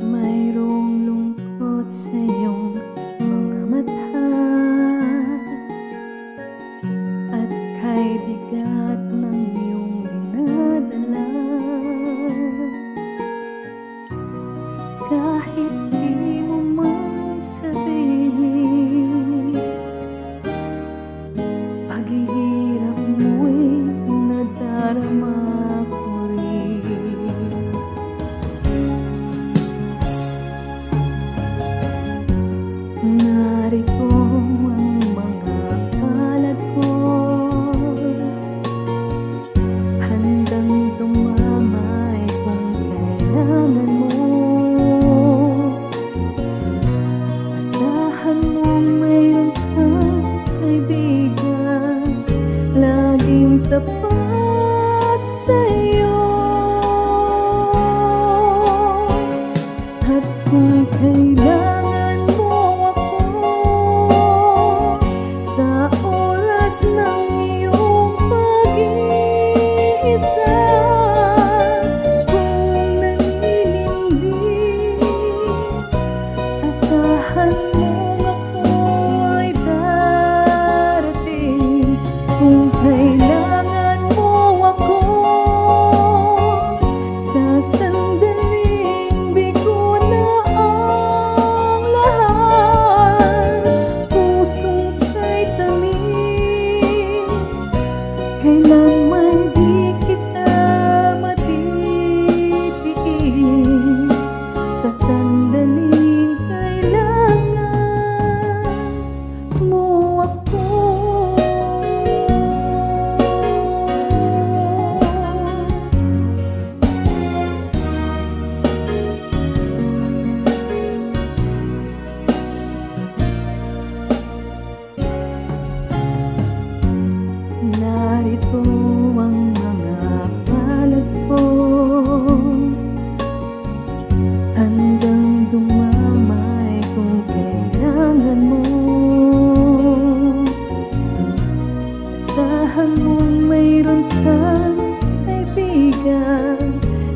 Mayroong lungkot sa iyong mga mata At kay bigat 的意义 laging tapat sa'yo. At kung kailan nắng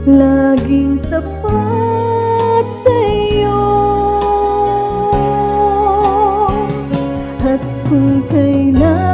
laging tapat sa iyo. At kung kailan